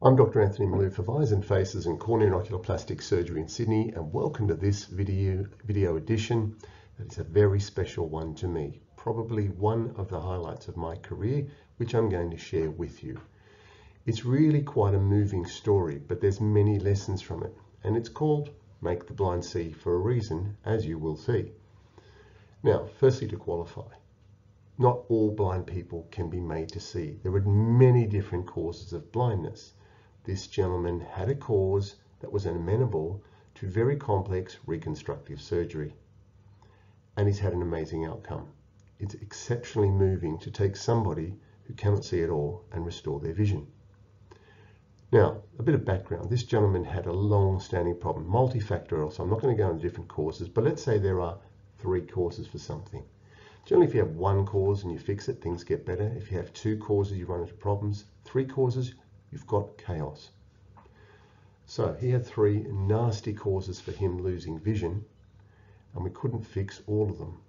I'm Dr. Anthony Maloof of Eyes and Faces and Cornea and Oculoplastic Surgery in Sydney and welcome to this video, video edition that is a very special one to me, probably one of the highlights of my career which I'm going to share with you. It's really quite a moving story but there's many lessons from it and it's called Make the Blind See for a reason as you will see. Now firstly to qualify, not all blind people can be made to see. There are many different causes of blindness this gentleman had a cause that was amenable to very complex reconstructive surgery. And he's had an amazing outcome. It's exceptionally moving to take somebody who cannot see at all and restore their vision. Now, a bit of background. This gentleman had a long-standing problem, multifactorial, so I'm not going to go into different causes, but let's say there are three causes for something. Generally, if you have one cause and you fix it, things get better. If you have two causes, you run into problems. Three causes, you've got chaos. So he had three nasty causes for him losing vision, and we couldn't fix all of them.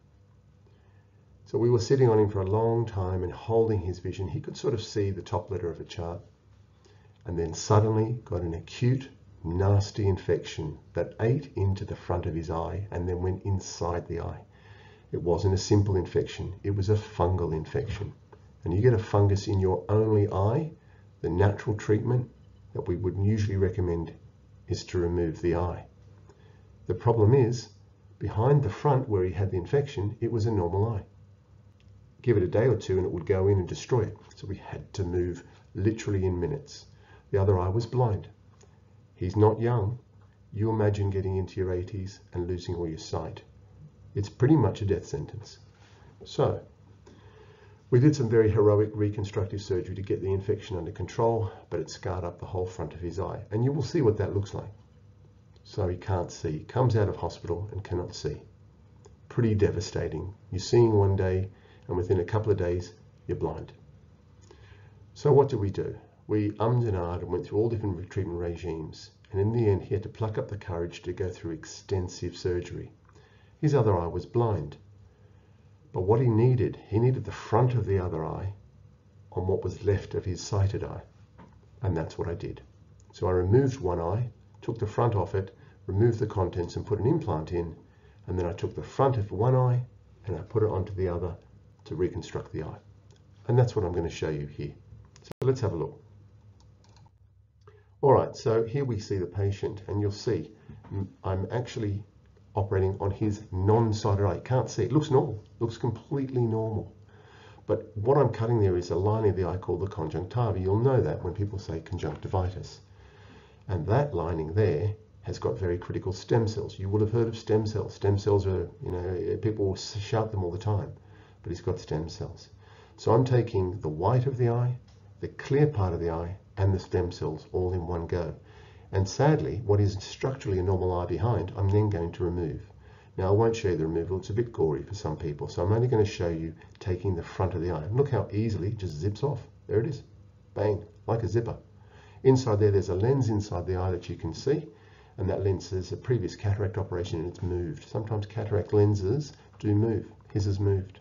So we were sitting on him for a long time and holding his vision. He could sort of see the top letter of a chart, and then suddenly got an acute, nasty infection that ate into the front of his eye and then went inside the eye. It wasn't a simple infection, it was a fungal infection. And you get a fungus in your only eye, the natural treatment that we would usually recommend is to remove the eye. The problem is, behind the front where he had the infection, it was a normal eye. Give it a day or two and it would go in and destroy it. So we had to move literally in minutes. The other eye was blind. He's not young. You imagine getting into your 80s and losing all your sight. It's pretty much a death sentence. So we did some very heroic reconstructive surgery to get the infection under control, but it scarred up the whole front of his eye. And you will see what that looks like. So he can't see, comes out of hospital and cannot see. Pretty devastating. You're seeing one day, and within a couple of days, you're blind. So what did we do? We ummed and ahed and went through all different treatment regimes. And in the end, he had to pluck up the courage to go through extensive surgery. His other eye was blind. But what he needed, he needed the front of the other eye on what was left of his sighted eye. And that's what I did. So I removed one eye, took the front off it, removed the contents and put an implant in. And then I took the front of one eye and I put it onto the other to reconstruct the eye. And that's what I'm going to show you here. So let's have a look. All right, so here we see the patient and you'll see mm, I'm actually operating on his non-sighted eye. Can't see. It looks normal. Looks completely normal. But what I'm cutting there is a lining of the eye called the conjunctiva. You'll know that when people say conjunctivitis. And that lining there has got very critical stem cells. You will have heard of stem cells. Stem cells are, you know, people shout them all the time, but he's got stem cells. So I'm taking the white of the eye, the clear part of the eye, and the stem cells all in one go. And sadly, what is structurally a normal eye behind, I'm then going to remove. Now I won't show you the removal, it's a bit gory for some people, so I'm only going to show you taking the front of the eye. Look how easily it just zips off. There it is. Bang, like a zipper. Inside there, there's a lens inside the eye that you can see, and that lens is a previous cataract operation and it's moved. Sometimes cataract lenses do move. His has moved.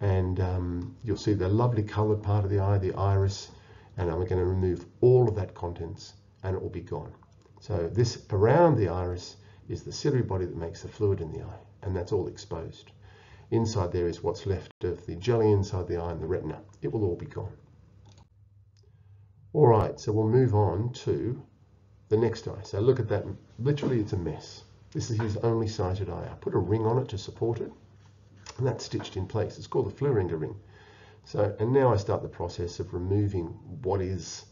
And um, you'll see the lovely coloured part of the eye, the iris, and I'm going to remove all of that contents and it will be gone. So this around the iris is the ciliary body that makes the fluid in the eye, and that's all exposed. Inside there is what's left of the jelly inside the eye and the retina. It will all be gone. All right, so we'll move on to the next eye. So look at that. Literally, it's a mess. This is his only sighted eye. I put a ring on it to support it, and that's stitched in place. It's called the Flieringa ring. So, and now I start the process of removing what is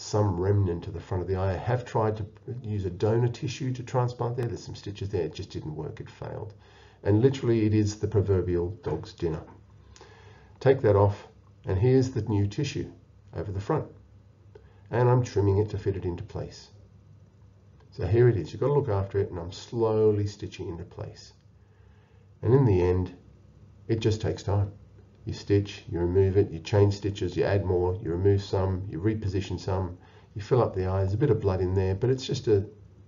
some remnant to the front of the eye. I have tried to use a donor tissue to transplant there. There's some stitches there. It just didn't work. It failed. And literally it is the proverbial dog's dinner. Take that off and here's the new tissue over the front. And I'm trimming it to fit it into place. So here it is. You've got to look after it and I'm slowly stitching into place. And in the end, it just takes time you stitch, you remove it, you change stitches, you add more, you remove some, you reposition some, you fill up the eye. There's a bit of blood in there, but it's just a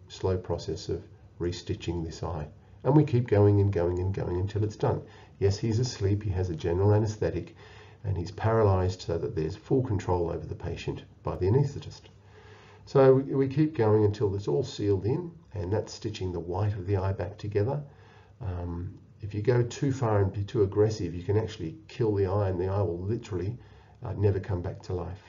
slow process of restitching this eye. And we keep going and going and going until it's done. Yes, he's asleep, he has a general anesthetic, and he's paralyzed so that there's full control over the patient by the anaesthetist. So we, we keep going until it's all sealed in and that's stitching the white of the eye back together. Um, if you go too far and be too aggressive, you can actually kill the eye and the eye will literally uh, never come back to life.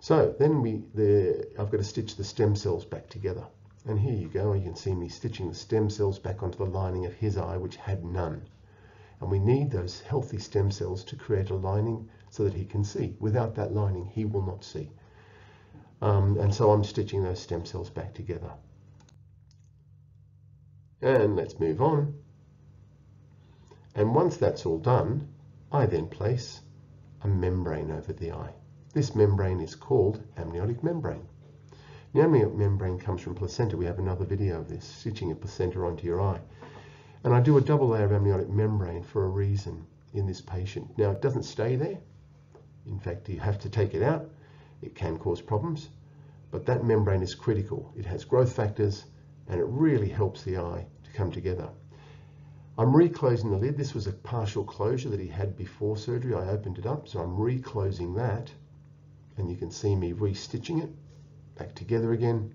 So then we, the, I've got to stitch the stem cells back together. And here you go, you can see me stitching the stem cells back onto the lining of his eye, which had none. And we need those healthy stem cells to create a lining so that he can see. Without that lining, he will not see. Um, and so I'm stitching those stem cells back together. And let's move on. And once that's all done, I then place a membrane over the eye. This membrane is called amniotic membrane. The amniotic membrane comes from placenta. We have another video of this, stitching a placenta onto your eye. And I do a double layer of amniotic membrane for a reason in this patient. Now, it doesn't stay there. In fact, you have to take it out. It can cause problems, but that membrane is critical. It has growth factors and it really helps the eye to come together. I'm reclosing the lid. This was a partial closure that he had before surgery. I opened it up, so I'm reclosing that. And you can see me restitching it back together again.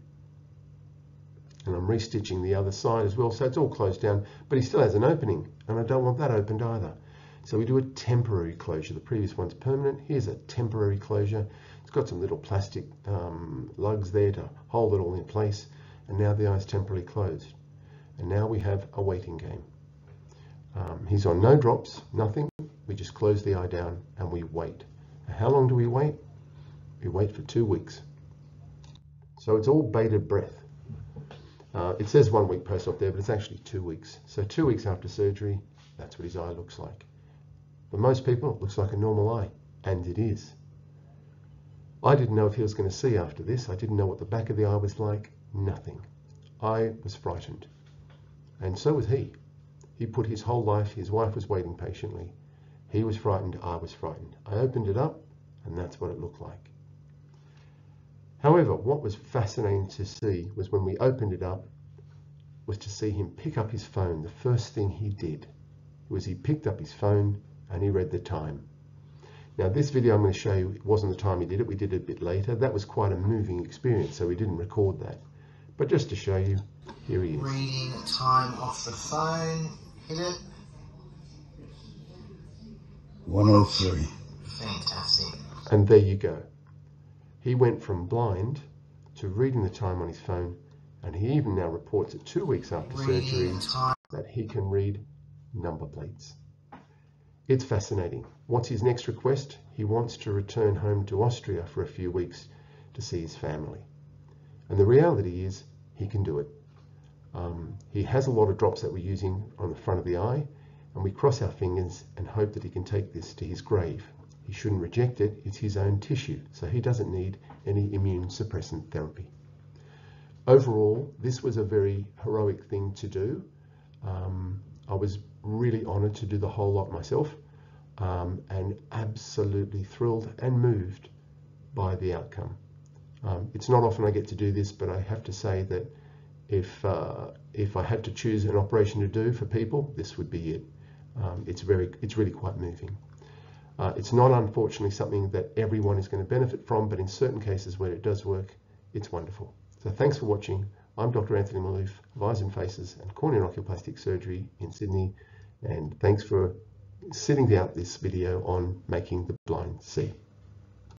And I'm restitching the other side as well so it's all closed down. But he still has an opening and I don't want that opened either. So we do a temporary closure. The previous one's permanent. Here's a temporary closure. It's got some little plastic um, lugs there to hold it all in place. And now the eye is temporarily closed. And now we have a waiting game um, he's on no drops nothing we just close the eye down and we wait how long do we wait we wait for two weeks so it's all bated breath uh, it says one week post-op there, but it's actually two weeks. So two weeks after surgery, that's what his eye looks like. For most people, it looks like a normal eye, and it is. I didn't know if he was going to see after this. I didn't know what the back of the eye was like. Nothing. I was frightened. And so was he. He put his whole life, his wife was waiting patiently. He was frightened, I was frightened. I opened it up, and that's what it looked like. However, what was fascinating to see was when we opened it up, was to see him pick up his phone. The first thing he did was he picked up his phone and he read the time. Now this video I'm going to show you, it wasn't the time he did it, we did it a bit later. That was quite a moving experience, so we didn't record that. But just to show you, here he is. Reading time off the phone, hit it. 103. Fantastic. And there you go. He went from blind to reading the time on his phone, and he even now reports that two weeks after surgery that he can read number plates. It's fascinating. What's his next request? He wants to return home to Austria for a few weeks to see his family. And the reality is he can do it. Um, he has a lot of drops that we're using on the front of the eye, and we cross our fingers and hope that he can take this to his grave he shouldn't reject it, it's his own tissue, so he doesn't need any immune suppressant therapy. Overall, this was a very heroic thing to do. Um, I was really honoured to do the whole lot myself um, and absolutely thrilled and moved by the outcome. Um, it's not often I get to do this, but I have to say that if uh, if I had to choose an operation to do for people, this would be it. Um, it's very, it's really quite moving. Uh, it's not unfortunately something that everyone is going to benefit from, but in certain cases where it does work, it's wonderful. So thanks for watching. I'm Dr. Anthony Maloof of Eyes and Faces and Cornea and Oculoplastic Surgery in Sydney. And thanks for sitting out this video on making the blind see.